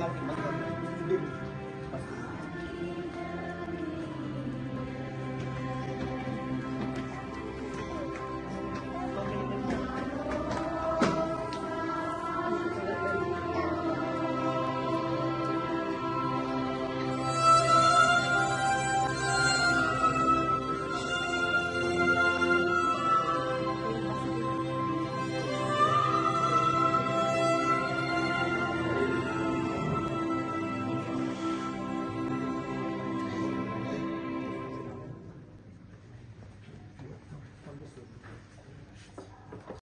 गांव की मंदिर